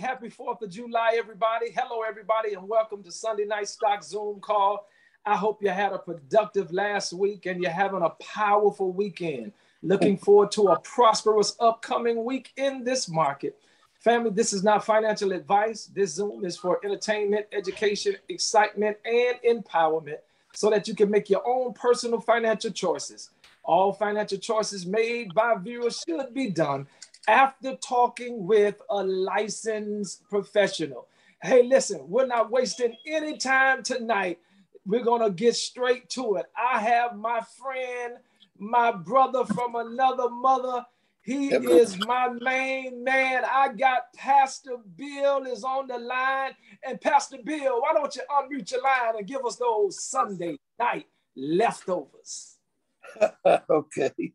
Happy 4th of July, everybody. Hello, everybody, and welcome to Sunday Night Stock Zoom call. I hope you had a productive last week and you're having a powerful weekend. Looking forward to a prosperous upcoming week in this market. Family, this is not financial advice. This Zoom is for entertainment, education, excitement, and empowerment so that you can make your own personal financial choices. All financial choices made by viewers should be done after talking with a licensed professional. Hey, listen, we're not wasting any time tonight. We're going to get straight to it. I have my friend, my brother from another mother. He is my main man. I got Pastor Bill is on the line. And Pastor Bill, why don't you unmute your line and give us those Sunday night leftovers? okay.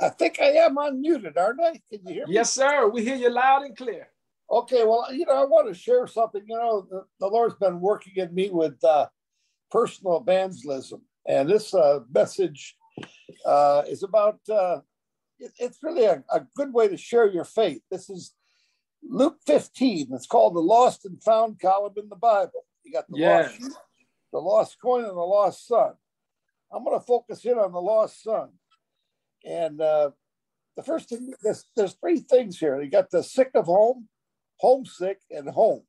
I think I am unmuted, aren't I? Can you hear me? Yes, sir. We hear you loud and clear. Okay, well, you know, I want to share something. You know, the, the Lord's been working in me with uh, personal evangelism, and this uh, message uh, is about. Uh, it, it's really a, a good way to share your faith. This is Luke 15. It's called the Lost and Found column in the Bible. You got the yes. lost, the lost coin, and the lost son. I'm going to focus in on the lost son. And uh, the first thing, there's, there's three things here. You got the sick of home, homesick, and home.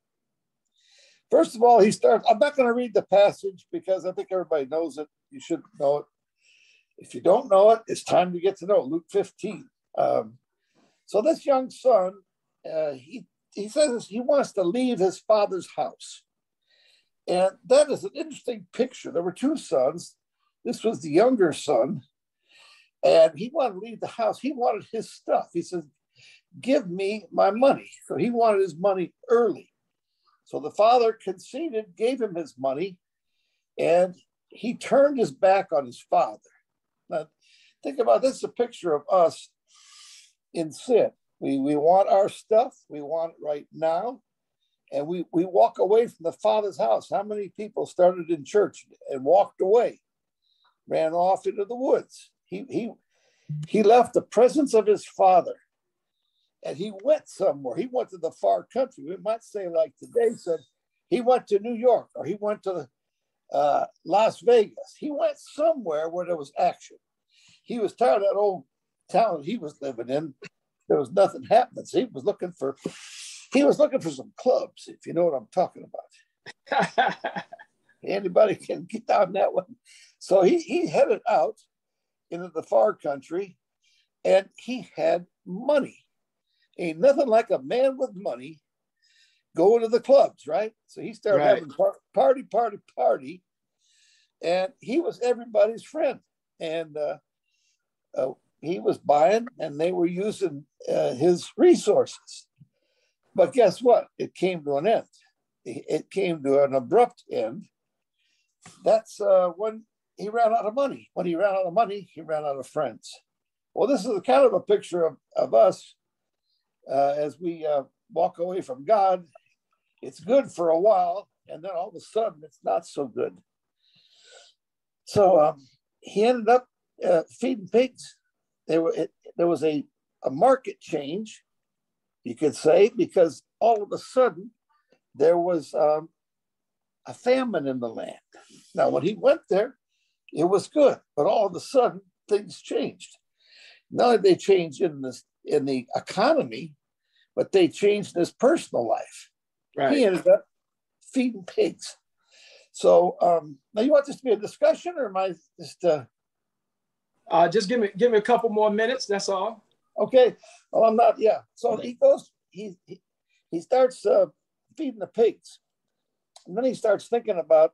First of all, he starts. I'm not going to read the passage because I think everybody knows it. You should know it. If you don't know it, it's time to get to know. Luke 15. Um, so this young son, uh, he he says he wants to leave his father's house, and that is an interesting picture. There were two sons. This was the younger son, and he wanted to leave the house. He wanted his stuff. He says, Give me my money. So he wanted his money early. So the father conceded, gave him his money, and he turned his back on his father. Now, think about this is a picture of us in sin. We, we want our stuff, we want it right now, and we, we walk away from the father's house. How many people started in church and walked away, ran off into the woods? He, he, he left the presence of his father and he went somewhere. He went to the far country. We might say, like today, said he went to New York or he went to uh, Las Vegas. He went somewhere where there was action. He was tired of that old town he was living in. There was nothing happening. So he was looking for he was looking for some clubs, if you know what I'm talking about. Anybody can get down that one. So he, he headed out into the far country and he had money. Ain't nothing like a man with money going to the clubs, right? So he started right. having par- party, party, party. And he was everybody's friend. And uh, uh, he was buying and they were using uh, his resources. But guess what? It came to an end. It came to an abrupt end. That's uh, when he ran out of money. When he ran out of money, he ran out of friends. Well, this is kind of a picture of, of us uh, as we uh, walk away from God. It's good for a while, and then all of a sudden, it's not so good. So um, he ended up uh, feeding pigs. There, were, it, there was a, a market change, you could say, because all of a sudden there was um, a famine in the land. Now, when he went there, it was good, but all of a sudden things changed. Not only they changed in this in the economy, but they changed his personal life. Right. He ended up feeding pigs. So um, now you want this to be a discussion, or am I just? Uh... Uh, just give me give me a couple more minutes. That's all. Okay. Well, I'm not. Yeah. So he goes. He he, he starts uh, feeding the pigs, and then he starts thinking about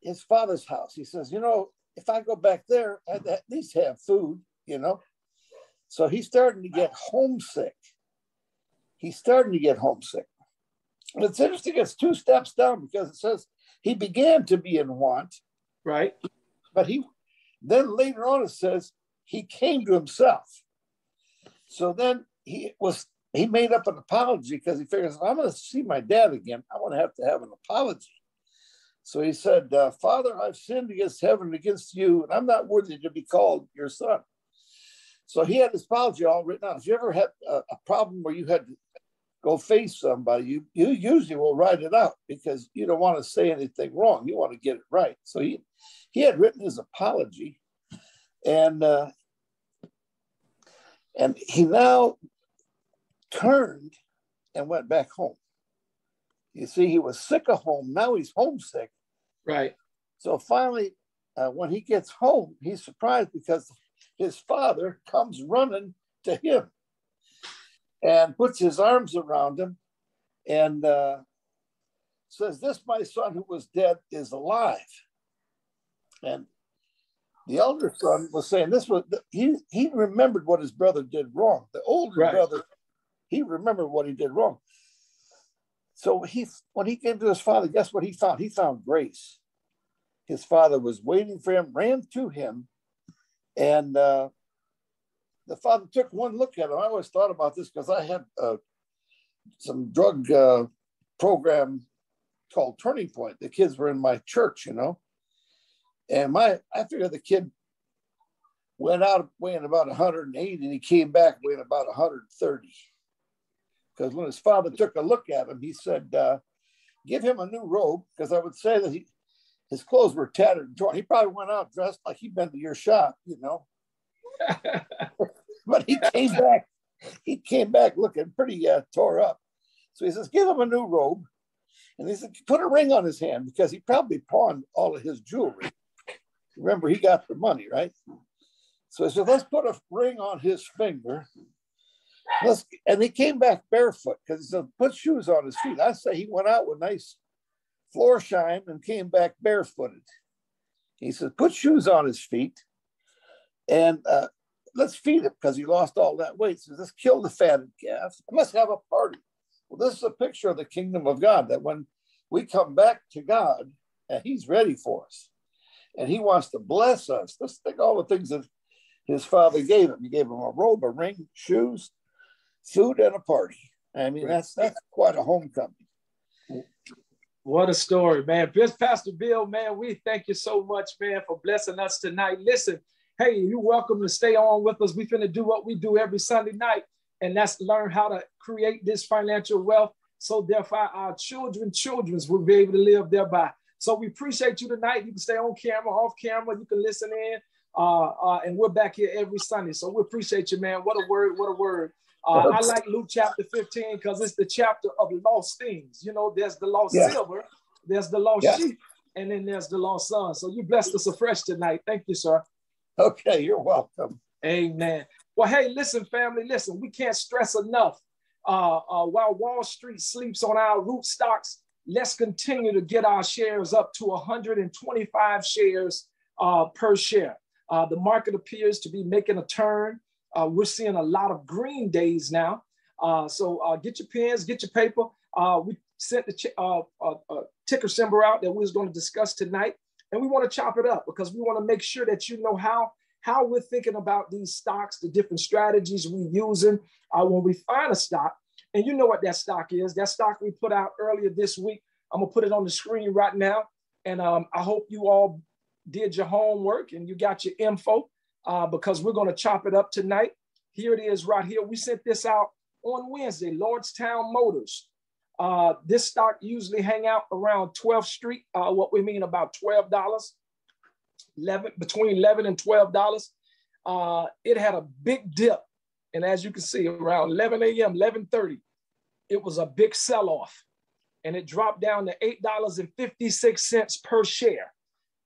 his father's house. He says, you know, if I go back there, I'd at least have food, you know. So he's starting to get homesick. He's starting to get homesick. And it's interesting, it's two steps down because it says he began to be in want. Right. But he then later on it says he came to himself. So then he was he made up an apology because he figures I'm going to see my dad again. I want to have to have an apology. So he said, uh, Father, I've sinned against heaven and against you, and I'm not worthy to be called your son. So he had his apology all written out. If you ever had a, a problem where you had to go face somebody, you, you usually will write it out because you don't want to say anything wrong. You want to get it right. So he, he had written his apology and uh, and he now turned and went back home. You see, he was sick of home. Now he's homesick. Right. So finally, uh, when he gets home, he's surprised because his father comes running to him and puts his arms around him and uh, says, This, my son who was dead, is alive. And the elder son was saying this was he he remembered what his brother did wrong. The older right. brother, he remembered what he did wrong. So he when he came to his father, guess what he found? He found grace. His father was waiting for him, ran to him, and uh, the father took one look at him. I always thought about this because I had uh, some drug uh, program called Turning Point. The kids were in my church, you know, and my I figured the kid went out weighing about 180 and he came back weighing about 130. Because when his father took a look at him, he said, uh, give him a new robe, because I would say that he, his clothes were tattered and torn. He probably went out dressed like he'd been to your shop, you know. but he came back, he came back looking pretty uh, tore up. So he says, give him a new robe. And he said, put a ring on his hand because he probably pawned all of his jewelry. Remember, he got the money, right? So he said, let's put a ring on his finger. Let's, and he came back barefoot because he said, put shoes on his feet. I say he went out with nice floor shine and came back barefooted. He said, put shoes on his feet and uh, let's feed him because he lost all that weight. So let's kill the fatted calf. Let's have a party. Well, this is a picture of the kingdom of God that when we come back to God, and he's ready for us and he wants to bless us. Let's think all the things that his father gave him. He gave him a robe, a ring, shoes, food, and a party. I mean, that's that's quite a homecoming. What a story, man. Pastor Bill, man, we thank you so much, man, for blessing us tonight. Listen, hey, you're welcome to stay on with us. We're going to do what we do every Sunday night, and that's learn how to create this financial wealth so therefore our children, children's will be able to live thereby. So we appreciate you tonight. You can stay on camera, off camera. You can listen in. Uh, uh, and we're back here every Sunday. So we appreciate you, man. What a word, what a word. Uh, I like Luke chapter 15 because it's the chapter of lost things. You know, there's the lost yeah. silver, there's the lost yeah. sheep, and then there's the lost son. So you blessed us afresh tonight. Thank you, sir. Okay, you're welcome. Amen. Well, hey, listen, family, listen, we can't stress enough. Uh, uh, while Wall Street sleeps on our root stocks, let's continue to get our shares up to 125 shares uh, per share. Uh, the market appears to be making a turn. Uh, we're seeing a lot of green days now. Uh, so uh, get your pens, get your paper. Uh, we sent the ticker symbol out that we was going to discuss tonight, and we want to chop it up because we want to make sure that you know how how we're thinking about these stocks, the different strategies we're using when we find a stock. And you know what that stock is. That stock we put out earlier this week. I'm gonna put it on the screen right now. And um, I hope you all did your homework and you got your info uh, because we're gonna chop it up tonight. Here it is right here. We sent this out on Wednesday, Lordstown Motors. Uh, this stock usually hang out around 12th Street. Uh, what we mean about $12, 11, between 11 and $12. Uh, it had a big dip and as you can see, around 11 a.m., 11:30, it was a big sell-off, and it dropped down to eight dollars and 56 cents per share.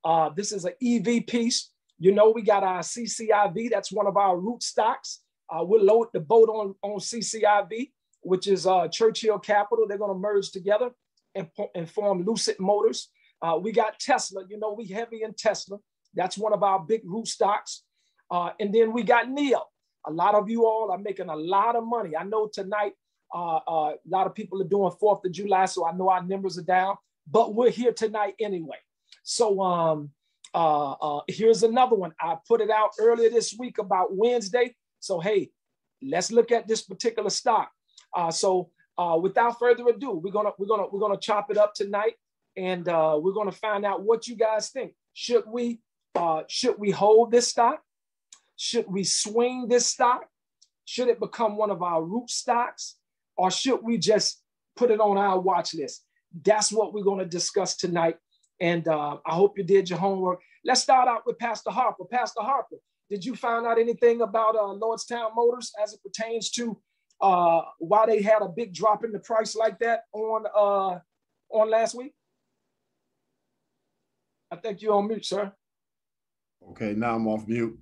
Uh, this is an EV piece. You know, we got our CCIV. That's one of our root stocks. Uh, we'll load the boat on, on CCIV, which is uh, Churchill Capital. They're going to merge together and, and form Lucid Motors. Uh, we got Tesla. You know, we heavy in Tesla. That's one of our big root stocks. Uh, and then we got NIO. A lot of you all are making a lot of money. I know tonight uh, uh, a lot of people are doing 4th of July, so I know our numbers are down, but we're here tonight anyway. So um, uh, uh, here's another one. I put it out earlier this week about Wednesday. So hey, let's look at this particular stock. Uh, so uh, without further ado, we're gonna we're gonna we're gonna chop it up tonight, and uh, we're gonna find out what you guys think. Should we uh, should we hold this stock? Should we swing this stock? Should it become one of our root stocks? Or should we just put it on our watch list? That's what we're to discuss tonight. And uh, I hope you did your homework. Let's start out with Pastor Harper. Pastor Harper, did you find out anything about uh, Lordstown Motors as it pertains to uh, why they had a big drop in the price like that on uh, on last week? I think you're on mute, sir. Okay, now I'm off mute.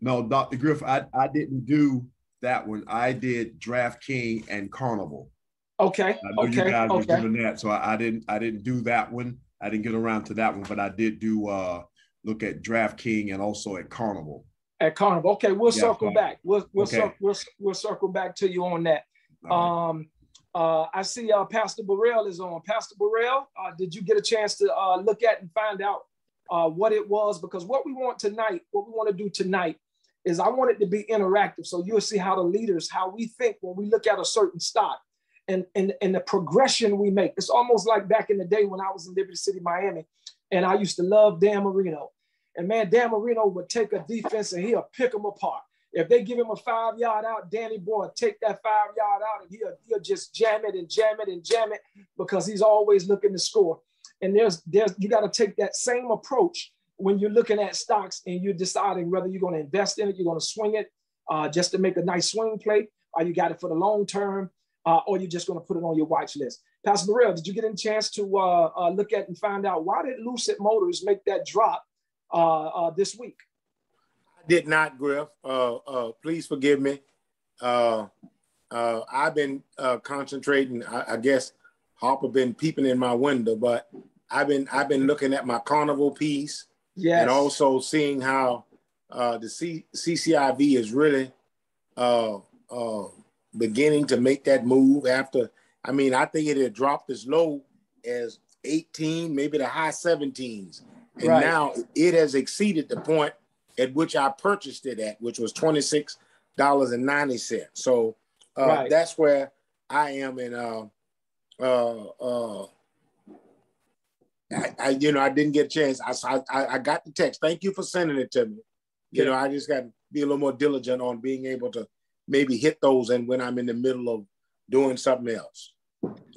No, Dr. Griff, I, I didn't do that one. I did DraftKings and Carnival. Okay. I know okay. you guys okay. were doing that, so I, I, didn't I didn't do that one. I didn't get around to that one, but I did do uh look at DraftKings and also at Carnival. At Carnival. Okay, we'll yeah, circle back. We'll we'll, okay. we'll we'll circle back to you on that. Um uh, I see uh, Pastor Burrell is on. Pastor Burrell, uh, did you get a chance to uh, look at and find out uh, what it was? Because what we want tonight, what we want to do tonight is I want it to be interactive. So you'll see how the leaders, how we think when we look at a certain stock and, and, and the progression we make. It's almost like back in the day when I was in Liberty City, Miami, and I used to love Dan Marino. And man, Dan Marino would take a defense and he'll pick them apart. If they give him a five yard out, Danny Boy take that five yard out and he'll, he'll just jam it and jam it and jam it because he's always looking to score. And there's there's you got to take that same approach when you're looking at stocks and you're deciding whether you're going to invest in it, you're going to swing it uh, just to make a nice swing play, or you got it for the long term, uh, or you're just going to put it on your watch list. Pastor Burrell, did you get a chance to uh, uh, look at and find out why did Lucid Motors make that drop uh, uh, this week? I did not, Griff. Uh, uh, please forgive me. Uh, uh, I've been uh, concentrating. I, I, guess Harper been peeping in my window, but I've been I've been looking at my carnival piece, yes. and also seeing how uh, the C- CCIV is really uh, uh, beginning to make that move. After I mean, I think it had dropped as low as 18, maybe the high 17s, and right. now it has exceeded the point at which I purchased it at, which was twenty six dollars and ninety cents. So uh, right. that's where I am in. Uh, uh, uh, I, I, you know, I didn't get a chance. I, I, I got the text. Thank you for sending it to me. You yeah. know, I just got to be a little more diligent on being able to maybe hit those, and when I'm in the middle of doing something else.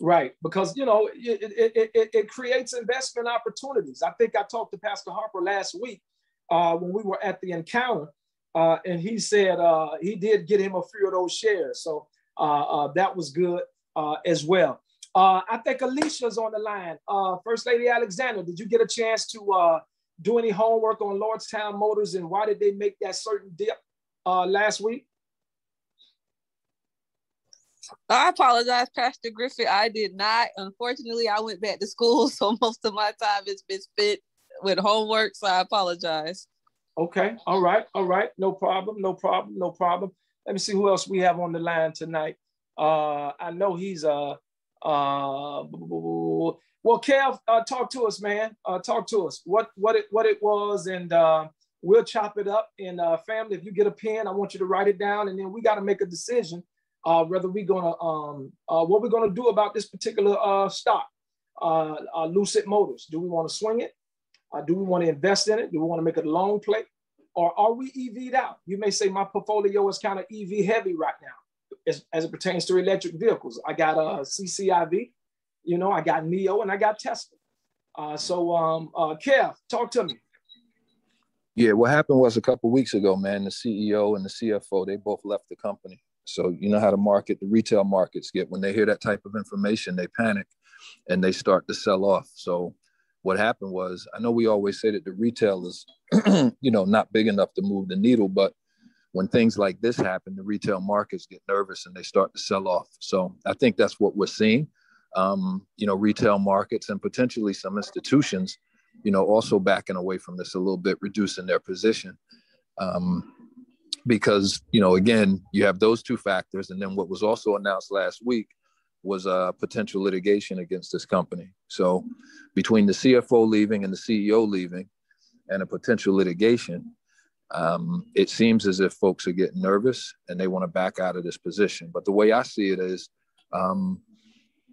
Right, because you know it, it, it, it creates investment opportunities. I think I talked to Pastor Harper last week uh, when we were at the encounter, uh, and he said uh, he did get him a few of those shares. So uh, uh, that was good uh, as well. I think Alicia's on the line. First Lady Alexander, did you get a chance to do any homework on Lordstown Motors and why did they make that certain dip last week? I apologize, Pastor Griffin. I did not. Unfortunately, I went back to school, so most of my time has been spent with homework, so I apologize. Okay. All right. All right. No problem. No problem. No problem. Let me see who else we have on the line tonight. Uh, I know he's uh uh well, Kev, uh, talk to us, man. Uh, talk to us. What what it what it was, and uh, we'll chop it up. And uh, family, if you get a pen, I want you to write it down, and then we got to make a decision uh, whether we're gonna um uh, what we're gonna do about this particular uh stock, uh, uh Lucid Motors. Do we want to swing it? Uh, do we want to invest in it? Do we want to make it a long play? Or are we EV'd out? You may say my portfolio is kind of EV heavy right now as, as it pertains to electric vehicles. I got a CCIV, you know, I got NIO, and I got Tesla. Uh, so, um, uh, Kev, talk to me. Yeah, what happened was a couple weeks ago, man, the CEO and the CFO, they both left the company. So you know how the market, the retail markets get when they hear that type of information, they panic and they start to sell off. So what happened was I know we always say that the retail is, you know, not big enough to move the needle, but when things like this happen, the retail markets get nervous and they start to sell off. So I think that's what we're seeing. Um, you know, retail markets and potentially some institutions, you know, also backing away from this a little bit, reducing their position. Um, because, you know, again, you have those two factors. And then what was also announced last week was a potential litigation against this company. So between the CFO leaving and the CEO leaving and a potential litigation, um, it seems as if folks are getting nervous and they want to back out of this position. But the way I see it is um,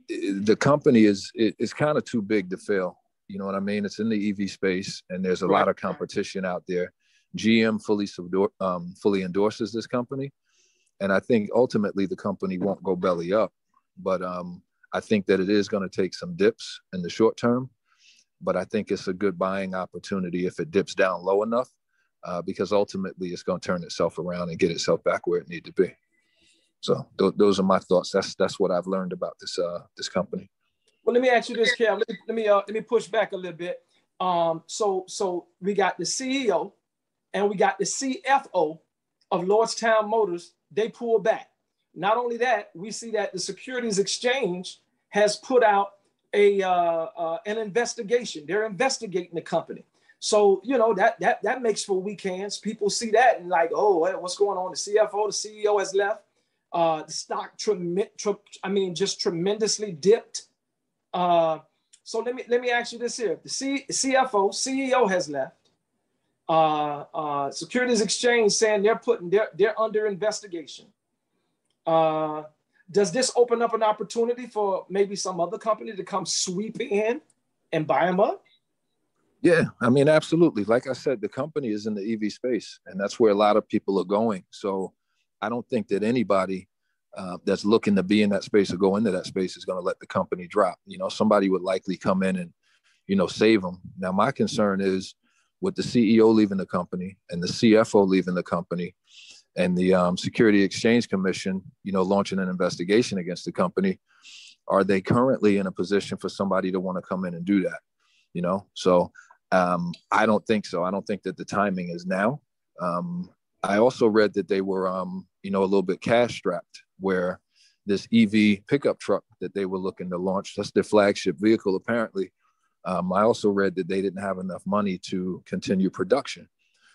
the company is is kind of too big to fail. You know what I mean? It's in the EV space and there's a lot of competition out there. GM fully um, fully endorses this company, and I think ultimately the company won't go belly up, but um, I think that it is going to take some dips in the short term, but I think it's a good buying opportunity if it dips down low enough, uh, because ultimately it's going to turn itself around and get itself back where it need to be. So th- those are my thoughts. That's that's what I've learned about this uh, this company. Well, let me ask you this, Cal. Let me let me, uh, let me push back a little bit. Um, so so we got the CEO and we got the CFO of Lordstown Motors. They pull back. Not only that, we see that the Securities Exchange has put out a uh, uh, an investigation. They're investigating the company. So you know that that that makes for weekends. People see that and like, oh, what's going on? The CFO, the CEO has left. Uh, the stock, tre- I mean, just tremendously dipped. Uh, so let me let me ask you this here: the C- CFO, CEO has left. Uh, uh, Securities Exchange saying they're putting they're they're under investigation. Uh, does this open up an opportunity for maybe some other company to come sweep in and buy them up? Yeah, I mean, absolutely. Like I said, the company is in the EV space, and that's where a lot of people are going. So I don't think that anybody uh, that's looking to be in that space or go into that space is going to let the company drop. You know, somebody would likely come in and, you know, save them. Now, my concern is with the CEO leaving the company and the CFO leaving the company and the um, Security Exchange Commission, you know, launching an investigation against the company, are they currently in a position for somebody to want to come in and do that? You know, so um, I don't think so. I don't think that the timing is now. Um, I also read that they were, um, you know, a little bit cash strapped, where this EV pickup truck that they were looking to launch, that's their flagship vehicle, apparently. Um, I also read that they didn't have enough money to continue production.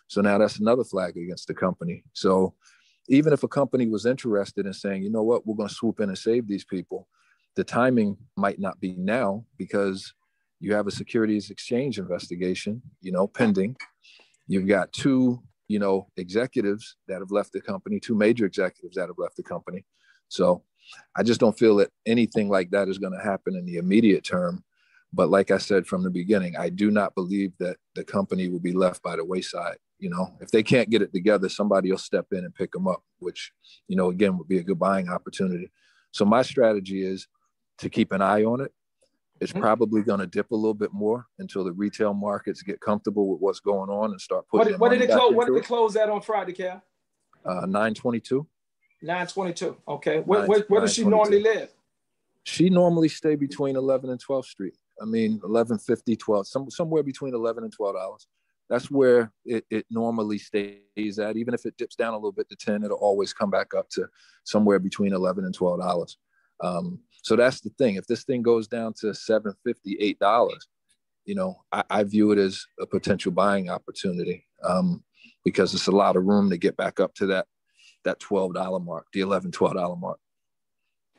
So now that's another flag against the company. So even if a company was interested in saying, you know what, we're going to swoop in and save these people, the timing might not be now because you have a securities exchange investigation, you know, pending. You've got two, you know, executives that have left the company, two major executives that have left the company. So I just don't feel that anything like that is going to happen in the immediate term. But like I said from the beginning, I do not believe that the company will be left by the wayside. You know, if they can't get it together, somebody will step in and pick them up, which, you know, again, would be a good buying opportunity. So my strategy is to keep an eye on it. It's mm-hmm. probably going to dip a little bit more until the retail markets get comfortable with what's going on and start putting. What, what did it close? What did it close at on Friday, Cal? Uh, nine twenty-two. Nine twenty-two. Okay. Where, where, where does she normally live? She normally stay between eleven and 12th Street. I mean, 11, 50, 12, some, somewhere between 11 and 12 dollars. That's where it, it normally stays at. Even if it dips down a little bit to 10, it'll always come back up to somewhere between 11 and 12 dollars. Um, so that's the thing. If this thing goes down to 750, eight dollars, you know, I, I, view it as a potential buying opportunity um, because it's a lot of room to get back up to that that $12 mark, the 11, $12 mark.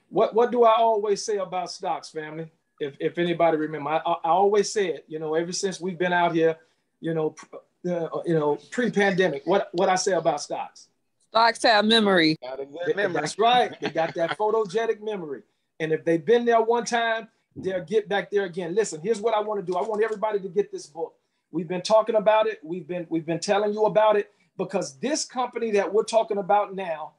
What what do I always say about stocks, family? If, if anybody remember, I, I always said, you know, ever since we've been out here, you know, uh, you know, pre-pandemic, what what I say about stocks? Stocks have memory. memory. That's right. They got that photogenic memory, and if they've been there one time, they'll get back there again. Listen, here's what I want to do. I want everybody to get this book. We've been talking about it. We've been we've been telling you about it because this company that we're talking about now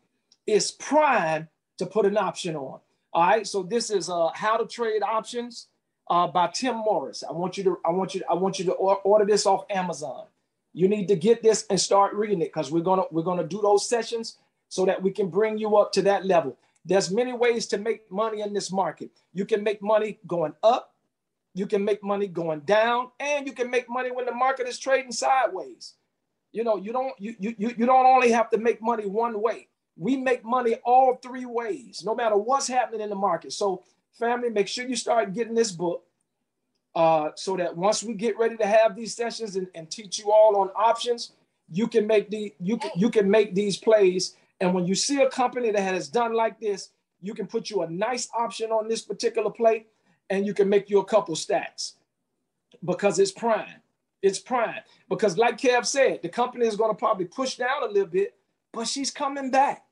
is prime to put an option on. All right, so this is uh, How to Trade Options uh, by Tim Morris. I want you to I want you I want you to order this off Amazon. You need to get this and start reading it because we're gonna we're gonna do those sessions so that we can bring you up to that level. There's many ways to make money in this market. You can make money going up, you can make money going down, and you can make money when the market is trading sideways. You know, you don't you you you don't only have to make money one way we make money all three ways, no matter what's happening in the market. So, family, make sure you start getting this book uh, so that once we get ready to have these sessions and, and teach you all on options, you can make the you can you can make these plays. And when you see a company that has done like this, you can put you a nice option on this particular play, and you can make you a couple stats because it's prime. It's prime because, like Kev said, the company is going to probably push down a little bit but she's coming back.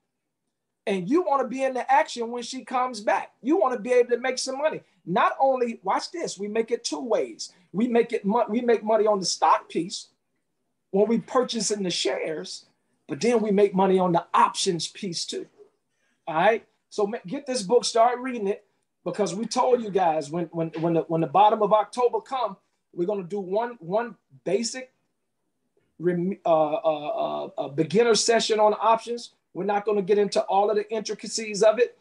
And you want to be in the action when she comes back. You want to be able to make some money. Not only, watch this, we make it two ways. We make it we make money on the stock piece, when we purchase in the shares, but then we make money on the options piece too. All right. So get this book, start reading it, because we told you guys when when when the when the bottom of October come, we're gonna do one one basic uh, uh, uh, beginner session on options. We're not gonna get into all of the intricacies of it,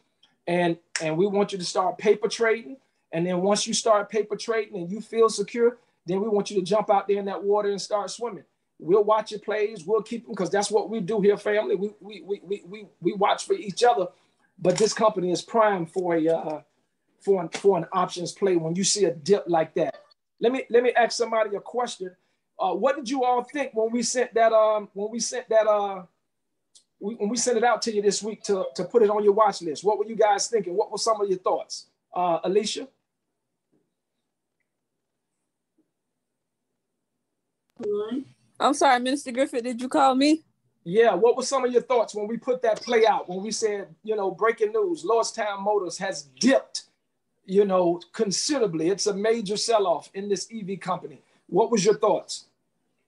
and and we want you to start paper trading. And then once you start paper trading and you feel secure, then we want you to jump out there in that water and start swimming. We'll watch your plays. We'll keep them because that's what we do here, family. We, we, we, we, we, we watch for each other. But this company is prime for a uh, for an, for an options play when you see a dip like that. Let me let me ask somebody a question. Uh, what did you all think when we sent that um when we sent that uh we, when we sent it out to you this week to to put it on your watch list? What were you guys thinking? What were some of your thoughts, uh, Alicia? I'm sorry, Minister Griffith, did you call me? Yeah, what were some of your thoughts when we put that play out? When we said, you know, breaking news, Lordstown Motors has dipped, you know, considerably. It's a major sell-off in this EV company. What was your thoughts?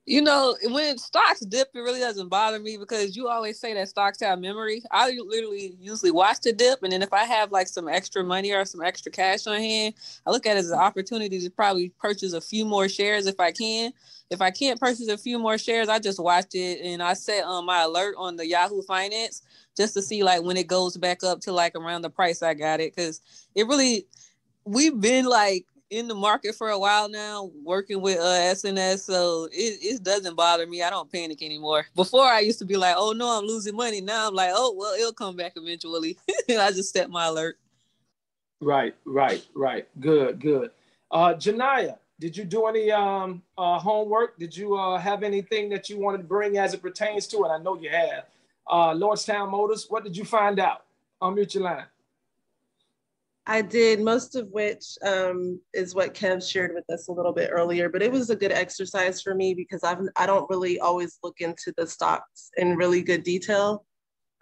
You know, when stocks dip, it really doesn't bother me because you always say that stocks have memory. I literally usually watch the dip, and then if I have like some extra money or some extra cash on hand, I look at it as an opportunity to probably purchase a few more shares if I can. If I can't purchase a few more shares, I just watch it and I set um, my alert on the Yahoo Finance just to see like when it goes back up to like around the price I got it because it really we've been like in the market for a while now, working with uh, SNS, so it, it doesn't bother me. I don't panic anymore. Before I used to be like, oh no, I'm losing money. Now I'm like, oh well, it'll come back eventually. I just set my alert. Right, right, right. Good, good. Uh, Janaya, did you do any um, uh, homework? Did you uh, have anything that you wanted to bring as it pertains to it? I know you have. Uh, Lordstown Motors, what did you find out? Unmute your line. I did, most of which um, is what Kev shared with us a little bit earlier, but it was a good exercise for me because I've, I don't really always look into the stocks in really good detail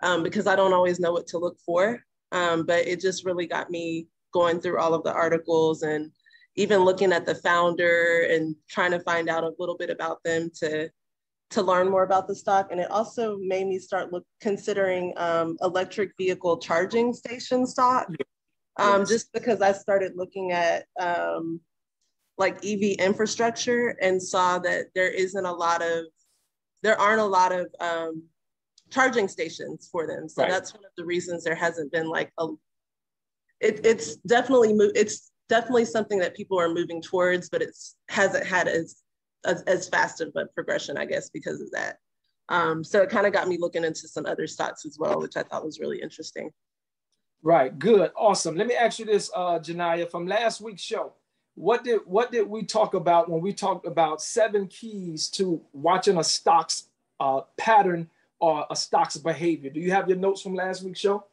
um, because I don't always know what to look for. Um, but it just really got me going through all of the articles and even looking at the founder and trying to find out a little bit about them to to learn more about the stock. And it also made me start look considering um, electric vehicle charging station stock um, just because I started looking at um, like EV infrastructure and saw that there isn't a lot of, there aren't a lot of um, charging stations for them. So right. that's one of the reasons there hasn't been like a, it, it's definitely, mo- it's definitely something that people are moving towards, but it's hasn't had as, as, as fast of a progression, I guess, because of that. Um, so it kind of got me looking into some other stocks as well, which I thought was really interesting. Right. Good. Awesome. Let me ask you this, uh, Janaya, from last week's show. What did what did we talk about when we talked about seven keys to watching a stock's uh, pattern or a stock's behavior? Do you have your notes from last week's show?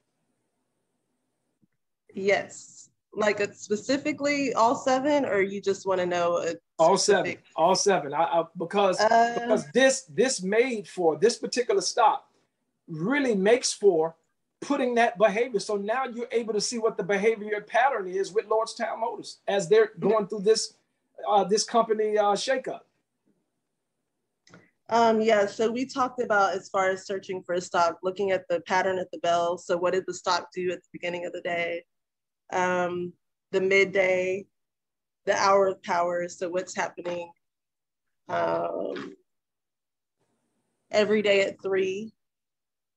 Yes. Like a, specifically all seven, or you just want to know all seven? All seven. I, I because uh, because this this made for this particular stock really makes for putting that behavior. So now you're able to see what the behavior pattern is with Lordstown Motors as they're going through this uh, this company uh, shakeup. Um, yeah, so we talked about as far as searching for a stock, looking at the pattern at the bell. So what did the stock do at the beginning of the day? Um, the midday, the hour of power. So what's happening um, every day at three,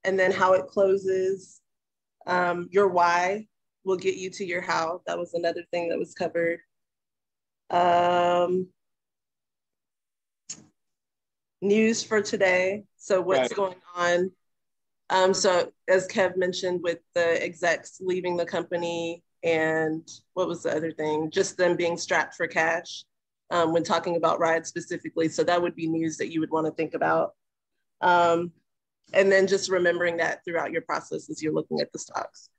and then how it closes. Um, your why will get you to your how. That was another thing that was covered. Um, news for today. So what's right. going on? Um, so as Kev mentioned, with the execs leaving the company, and what was the other thing? Just them being strapped for cash um, when talking about rides specifically. So that would be news that you would want to think about. Um, and then just remembering that throughout your process as you're looking at the stocks.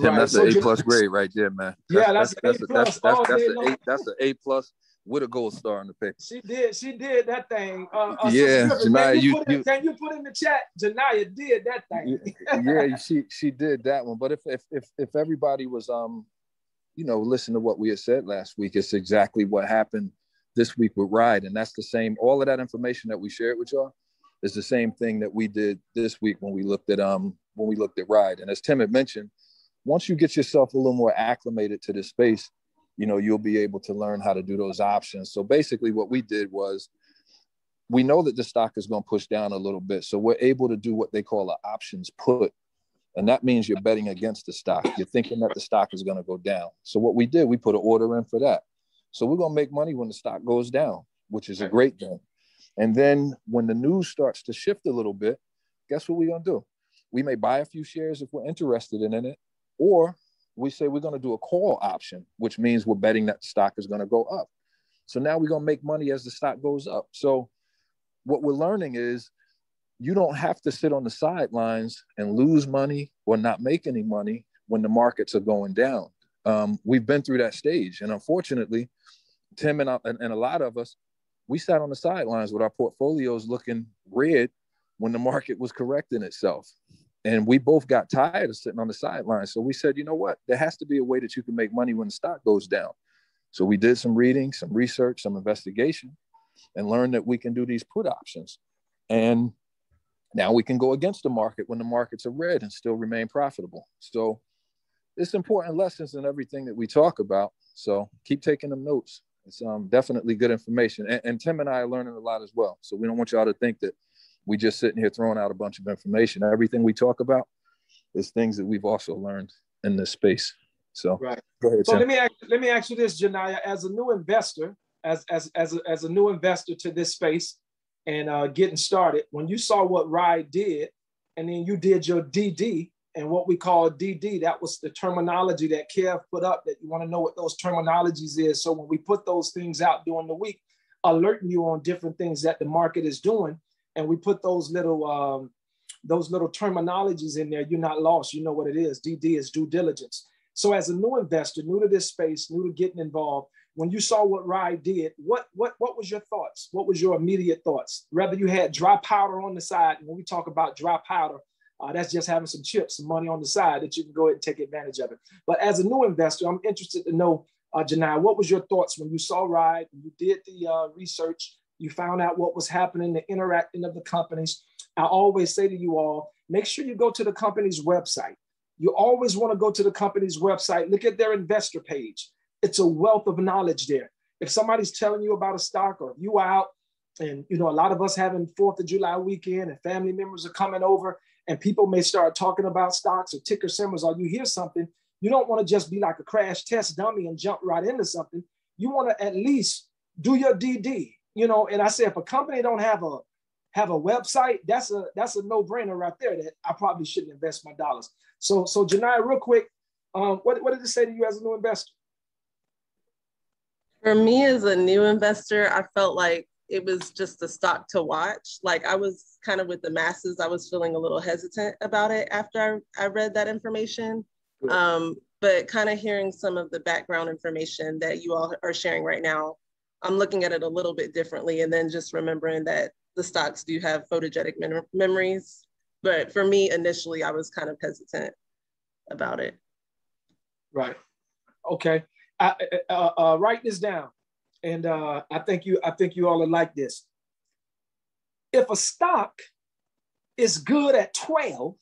Tim, right. that's so an A plus grade right there, man. That's, yeah, that's, that's, that's, that's, that's, that's, an A, that's an A plus with a gold star on the paper. She did, she did that thing. Uh, uh, yeah, so Janaya, can you, you, put in, can you put in the chat? Janaya did that thing. yeah, she she did that one. But if if if if everybody was um, you know, listen to what we had said last week, it's exactly what happened this week with Ride, and that's the same. All of that information that we shared with y'all is the same thing that we did this week when we looked at um when we looked at Ride. And as Tim had mentioned, once you get yourself a little more acclimated to this space, you know you'll be able to learn how to do those options. So basically, what we did was we know that the stock is going to push down a little bit, so we're able to do what they call an options put. And that means you're betting against the stock. You're thinking that the stock is going to go down. So what we did, we put an order in for that. So we're going to make money when the stock goes down, which is a great thing. And then when the news starts to shift a little bit, guess what we're going to do? We may buy a few shares if we're interested in it, or we say we're going to do a call option, which means we're betting that stock is going to go up. So now we're going to make money as the stock goes up. So what we're learning is you don't have to sit on the sidelines and lose money or not make any money when the markets are going down. Um, we've been through that stage. And unfortunately, Tim and, I, and, and a lot of us, we sat on the sidelines with our portfolios looking red when the market was correcting itself. And we both got tired of sitting on the sidelines. So we said, you know what? There has to be a way that you can make money when the stock goes down. So we did some reading, some research, some investigation, and learned that we can do these put options. And now we can go against the market when the markets are red and still remain profitable. So it's important lessons in everything that we talk about. So keep taking them notes. It's um, definitely good information. And, and, Tim and I are learning a lot as well. So we don't want y'all to think that we just sitting here throwing out a bunch of information. Everything we talk about is things that we've also learned in this space. So right. Ahead, so Tim. let me ask, let me ask you this, Janaya, as a new investor, as as as a, as a new investor to this space and uh, getting started, when you saw what Ride did, and then you did your DD, and what we call DD. That was the terminology that Kev put up that you want to know what those terminologies is. So when we put those things out during the week, alerting you on different things that the market is doing, and we put those little um, those little terminologies in there, you're not lost. You know what it is. DD is due diligence. So as a new investor, new to this space, new to getting involved, when you saw what Ride did, what what what was your thoughts? What was your immediate thoughts? Whether you had dry powder on the side, when we talk about dry powder, uh, that's just having some chips, some money on the side that you can go ahead and take advantage of it. But as a new investor, I'm interested to know, uh, Janai, what was your thoughts when you saw Ride, you did the uh, research, you found out what was happening, the interacting of the companies. I always say to you all, make sure you go to the company's website. You always want to go to the company's website, look at their investor page. It's a wealth of knowledge there. If somebody's telling you about a stock or you out and you know a lot of us having Fourth of July weekend and family members are coming over and people may start talking about stocks or ticker symbols, or you hear something, you don't want to just be like a crash test dummy and jump right into something. You want to at least do your DD, you know. And I say if a company don't have a have a website, that's a that's a no-brainer right there that I probably shouldn't invest my dollars. So so Janaya, real quick, um, what, what did it say to you as a new investor? For me as a new investor, I felt like it was just a stock to watch. Like I was kind of with the masses, I was feeling a little hesitant about it after I, I read that information. Um, but kind of hearing some of the background information that you all are sharing right now, I'm looking at it a little bit differently. And then just remembering that the stocks do have photogenic mem- memories. But for me, initially, I was kind of hesitant about it. Right. Okay. I, uh, uh, write this down and uh, I think you I think you all are like this. If a stock is good at 12,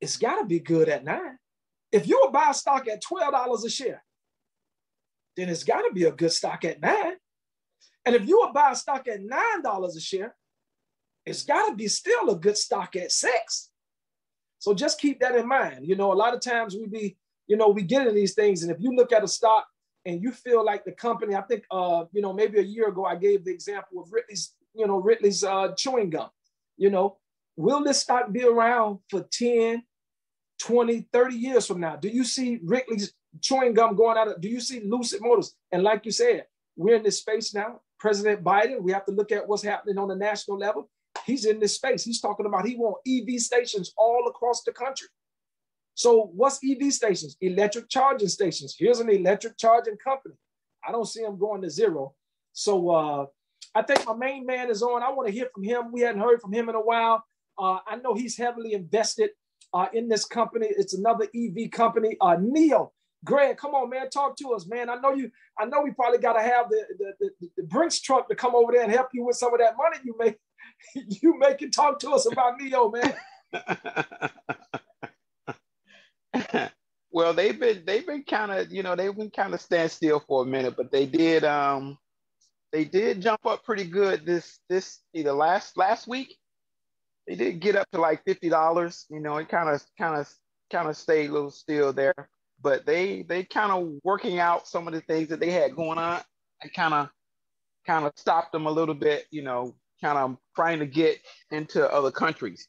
it's got to be good at nine. If you would buy a stock at $12 a share, then it's got to be a good stock at nine. And if you would buy a stock at $9 a share, it's got to be still a good stock at six. So just keep that in mind. You know, a lot of times we be, you know, we get into these things. And if you look at a stock and you feel like the company, I think, uh, you know, maybe a year ago, I gave the example of Wrigley's, you know, Wrigley's uh, chewing gum. You know, will this stock be around for 10, 20, 30 years from now? Do you see Wrigley's chewing gum going out of, do you see Lucid Motors? And like you said, we're in this space now. President Biden, we have to look at what's happening on the national level. He's in this space. He's talking about he want EV stations all across the country. So what's EV stations? Electric charging stations. Here's an electric charging company. I don't see them going to zero. So uh, I think my main man is on. I want to hear from him. We hadn't heard from him in a while. Uh, I know he's heavily invested uh, in this company. It's another EV company. Uh, NIO. Greg, come on, man, talk to us, man. I know you. I know we probably got to have the, the the, the Brinks truck to come over there and help you with some of that money you make. You make it talk to us about NIO, man. well, they've been they've been kind of you know they've been kind of stand still for a minute, but they did um they did jump up pretty good this this either last last week. They did get up to like fifty dollars. You know, it kind of kind of kind of stayed a little still there, but they they kind of working out some of the things that they had going on. and kind of kind of stopped them a little bit. You know, kind of trying to get into other countries.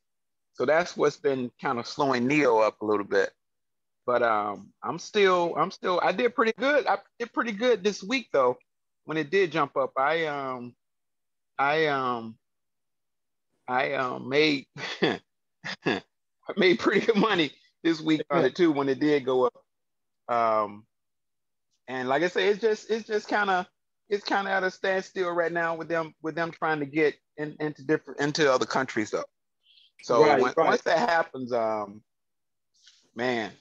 So that's what's been kind of slowing NIO up a little bit. But um, I'm still, I'm still, I did pretty good. I did pretty good this week though. When it did jump up, I um, I um, I um made, I made pretty good money this week on it too when it did go up. Um, and like I say, it's just, it's just kind of, it's kind of at a standstill right now with them, with them trying to get in, into different, into other countries though. So right, when, right. once that happens, um, man,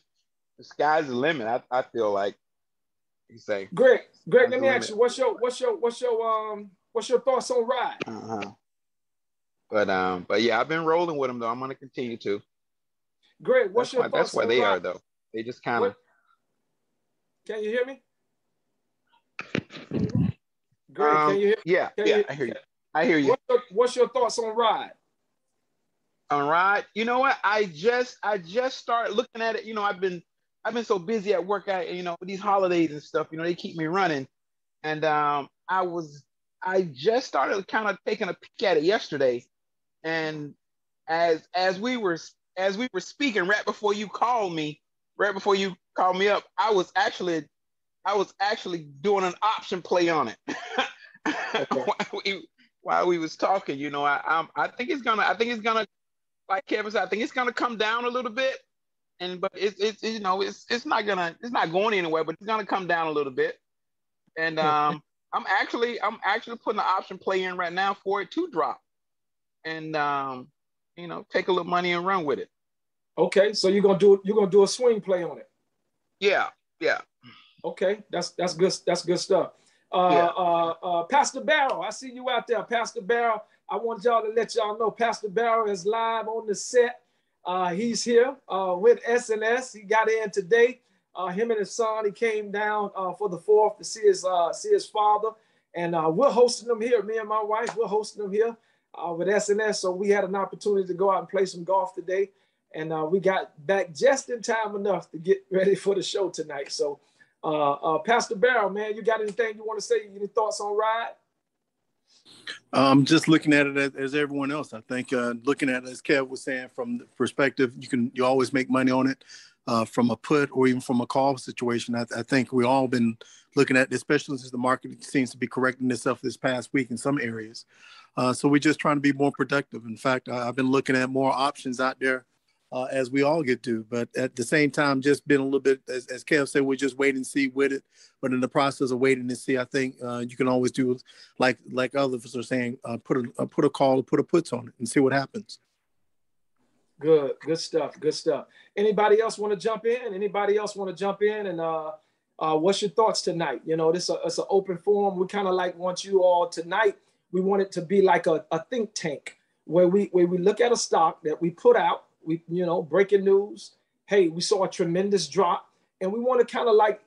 the sky's the limit. I, I feel like you say. Greg, Greg, let me ask you, what's your what's your what's your um what's your thoughts on ride? Uh-huh. But um, but yeah, I've been rolling with them though. I'm gonna continue to. Greg, what's that's your why, thoughts? That's where they are though. They just kind of. Can you hear me? Greg, um, can you hear? Yeah, can yeah, you, I hear you. I hear you. What's your, what's your thoughts on ride? On ride, you know what? I just I just started looking at it. You know, I've been I've been so busy at work. I, you know, these holidays and stuff, you know, they keep me running. And um, I was, I just started kind of taking a peek at it yesterday. And as as we were as we were speaking right before you called me, right before you called me up, I was actually I was actually doing an option play on it. okay. while, we, while we was talking, you know, I I'm, I think it's gonna I think it's gonna like Kevin said, I think it's gonna come down a little bit and but it's it's you know it's it's not gonna it's not going anywhere, but it's gonna come down a little bit. And um, I'm actually I'm actually putting an option play in right now for it to drop, and um, you know take a little money and run with it. Okay, so you're gonna do you're gonna do a swing play on it. Yeah, yeah. Okay, that's that's good that's good stuff. Uh, yeah. uh, uh, Pastor Barrow, I see you out there, Pastor Barrow. I want y'all to let y'all know Pastor Barrow is live on the set he's here uh, with SNS. He got in today. Uh, him and his son. He came down uh, for the fourth to see his uh, see his father, and uh, we're hosting them here. Me and my wife, we're hosting them here with SNS. So we had an opportunity to go out and play some golf today, and we got back just in time enough to get ready for the show tonight. So, Pastor Barrow, man, you got anything you want to say? Any thoughts on ride? Um, just looking at it as, as everyone else, I think uh, looking at it as Kev was saying, from the perspective, you can you always make money on it uh, from a put or even from a call situation. I, I think we all been looking at, especially since the market seems to be correcting itself this past week in some areas. Uh, so we're just trying to be more productive. In fact, I, I've been looking at more options out there uh, as we all get to. But at the same time, just been a little bit, as, as Kev said, we're just wait and see with it. But in the process of waiting to see, I think uh, you can always do like like others are saying, uh, put a uh, put a call, put a puts on it, and see what happens. Good, good stuff, good stuff. Anybody else want to jump in? Anybody else want to jump in? And uh, uh, what's your thoughts tonight? You know, this it's an open forum. We kind of like want you all tonight. We want it to be like a, a think tank where we where we look at a stock that we put out we, you know, breaking news. Hey, we saw a tremendous drop, and we want to kind of like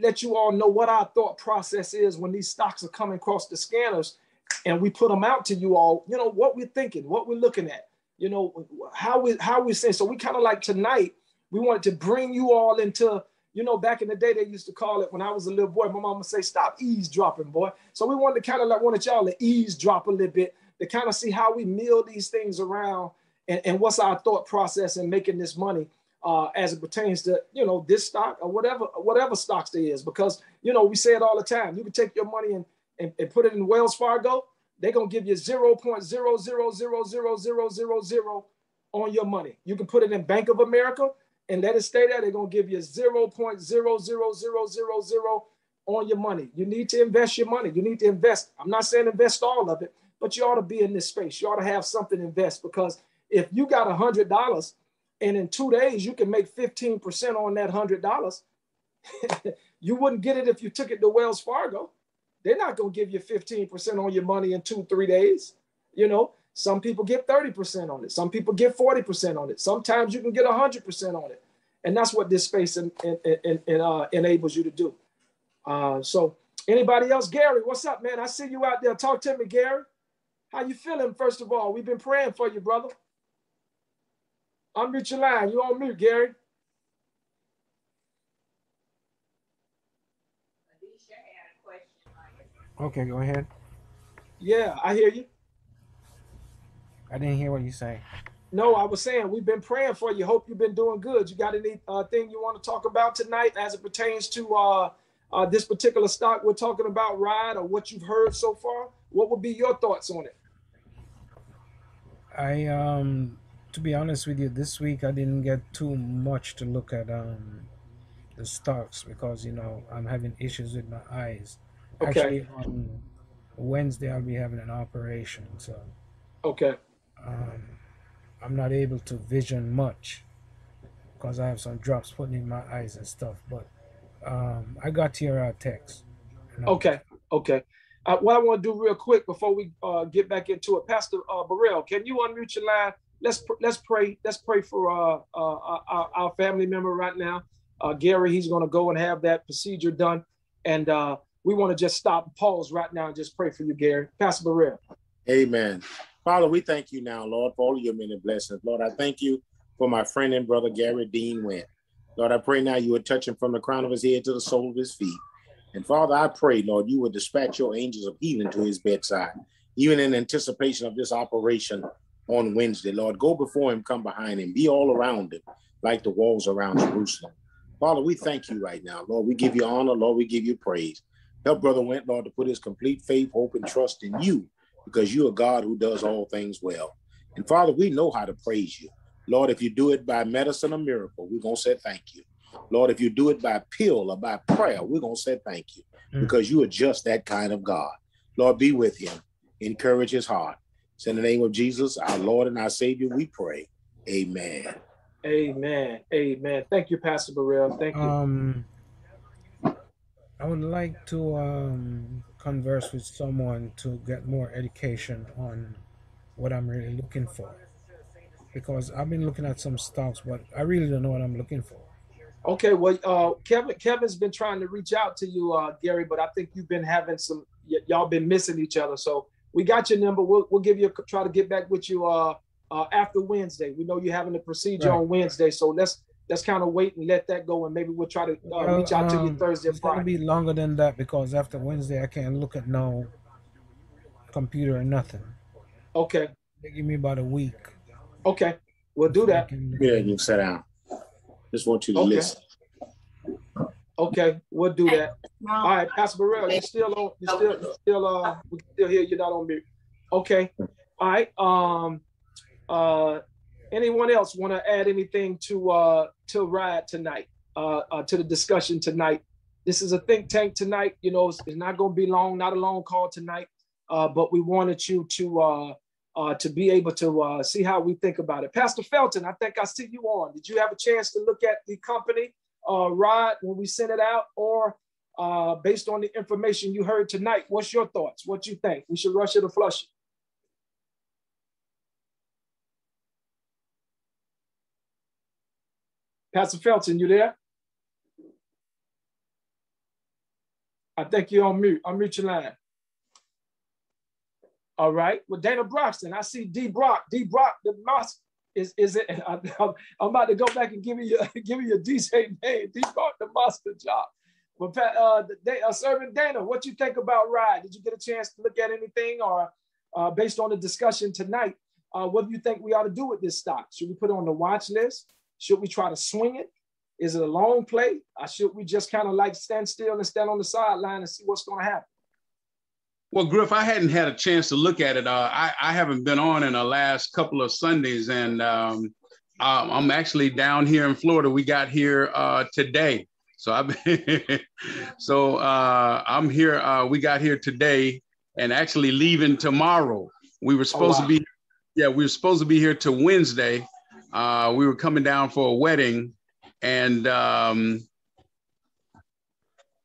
let you all know what our thought process is when these stocks are coming across the scanners, and we put them out to you all. You know what we're thinking, what we're looking at. You know how we how we say. So we kind of like tonight. We wanted to bring you all into you know, back in the day, they used to call it when I was a little boy. My would say, "Stop eavesdropping, boy." So we wanted to kind of like wanted y'all to eavesdrop a little bit to kind of see how we mill these things around and, and what's our thought process in making this money uh, as it pertains to you know this stock or whatever whatever stocks there is because you know we say it all the time you can take your money and, and, and put it in wells fargo they're going to give you 0.0000000 on your money you can put it in bank of america and let it stay there they're going to give you 0.00000 on your money you need to invest your money you need to invest i'm not saying invest all of it but you ought to be in this space you ought to have something to invest because if you got a hundred dollars and in two days you can make 15% on that hundred dollars, you wouldn't get it if you took it to Wells Fargo. They're not going to give you 15% on your money in two, three days. You know, some people get 30% on it. Some people get 40% on it. Sometimes you can get 100% on it. And that's what this space in, in, in uh, enables you to do. Uh, so anybody else? Gary, what's up, man? I see you out there. Talk to me, Gary. How you feeling, first of all? We've been praying for you, brother. Unmute your line. You on mute, Gary. Okay, go ahead. Yeah, I hear you. I didn't hear what you say. No, I was saying we've been praying for you. Hope you've been doing good. You got any uh, thing you want to talk about tonight as it pertains to uh, uh, this particular stock we're talking about, Ride, or what you've heard so far? What would be your thoughts on it? I um to be honest with you, this week I didn't get too much to look at um the stocks because you know I'm having issues with my eyes. Okay. Actually, on Wednesday I'll be having an operation, so Okay. um, I'm not able to vision much because I have some drops putting in my eyes and stuff. But um, I got to your uh, text. and I'll- Okay. Okay. Uh, what I want to do real quick before we uh, get back into it, Pastor uh, Burrell, can you unmute your line? Let's let's pray. Let's pray for uh, uh, our, our family member right now, uh, Gary. He's going to go and have that procedure done, and uh, we want to just stop pause right now and just pray for you, Gary. Pastor Burrell. Amen. Father, we thank you now, Lord, for all your many blessings. Lord, I thank you for my friend and brother Gary Dean Went. Lord, I pray now you would touch him from the crown of his head to the sole of his feet. And Father, I pray, Lord, you would dispatch your angels of healing to his bedside, even in anticipation of this operation on Wednesday. Lord, go before him, come behind him, be all around him, like the walls around Jerusalem. Father, we thank you right now. Lord, we give you honor. Lord, we give you praise. Help Brother Went, Lord, to put his complete faith, hope, and trust in you because you are God who does all things well. And Father, we know how to praise you. Lord, if you do it by medicine or miracle, we're going to say thank you. Lord, if you do it by pill or by prayer, we're going to say thank you Mm. because you are just that kind of God. Lord, be with him, encourage his heart. It's in the name of Jesus, our Lord and our Savior, we pray. Amen. Amen. Amen. Thank you, Pastor Burrell. Thank you. Um, I would like to um, converse with someone to get more education on what I'm really looking for. Because I've been looking at some stocks, but I really don't know what I'm looking for. Okay, well, uh, Kevin, Kevin's been trying to reach out to you, uh, Gary, but I think you've been having some, y- y'all been missing each other. So we got your number. We'll, we'll give you a, try to get back with you uh, uh, after Wednesday. We know you're having a procedure Right. on Wednesday, so let's let's kind of wait and let that go, and maybe we'll try to uh, reach out to you um, Thursday It's gonna be longer than that because after Wednesday I can't look at no computer or nothing. Okay, They give me about a week. okay, we'll do that. can Yeah, you can it. sit down. Just want you to Okay. listen. Okay, we'll do that. All right, Pastor Burrell, you still on? You still you still uh? We still hear You're not on mute. Okay. All right. Um. Uh. Anyone else want to add anything to uh to ride tonight? Uh, uh to the discussion tonight. This is a think tank tonight. You know, it's, it's not going to be long. Not a long call tonight. Uh, but we wanted you to uh uh to be able to uh see how we think about it. Pastor Felton, I think I see you on. Did you have a chance to look at the company? Uh, Rod, when we send it out, or uh, based on the information you heard tonight, what's your thoughts? What you think? We should rush it or flush it? Pastor Felton, you there? I think you're on mute. Unmute your line. All right. Well, Dana Broxton, I see D Brock. D Brock, the is is it? I, am about to go back and give you give you a DJ name. D Brock, the master job. But Pat, uh, the, day- uh, Servant Dana, what you think about Ride? Did you get a chance to look at anything, or uh, based on the discussion tonight, uh, what do you think we ought to do with this stock? Should we put it on the watch list? Should we try to swing it? Is it a long play? Or should we just kind of like stand still and stand on the sideline and see what's going to happen? Well, Griff, I hadn't had a chance to look at it. Uh, I, I haven't been on in the last couple of Sundays, and um, uh, I'm actually down here in Florida. We got here uh, today, so I've been, so uh, I'm here. Uh, we got here today, and actually leaving tomorrow. We were supposed wow. to be, yeah, we were supposed to be here to Wednesday. Uh, we were coming down for a wedding, and um,